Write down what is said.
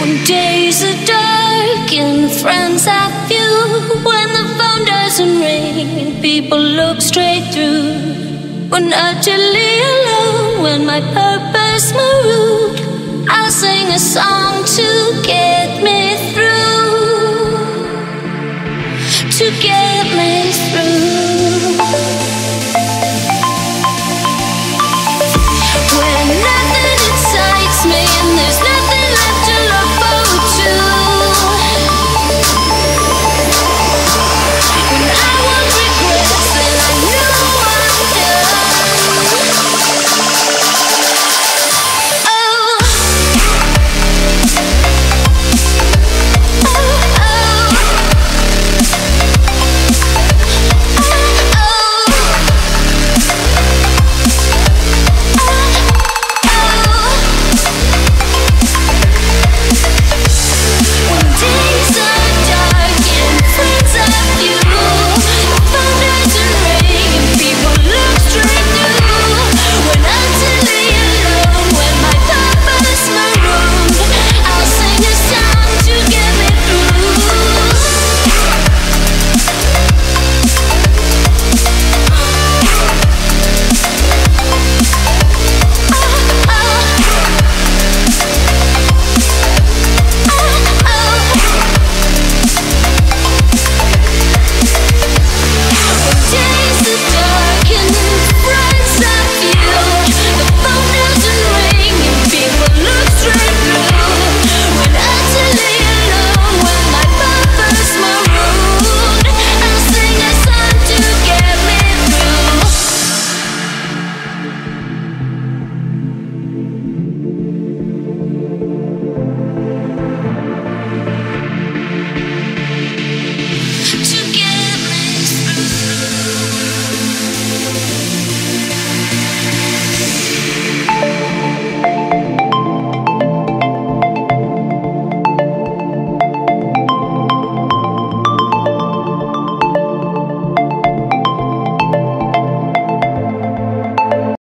When days are dark and friends are few, when the phone doesn't ring, people look straight through. When utterly alone, when my purpose marooned, I'll sing a song to get me through. To get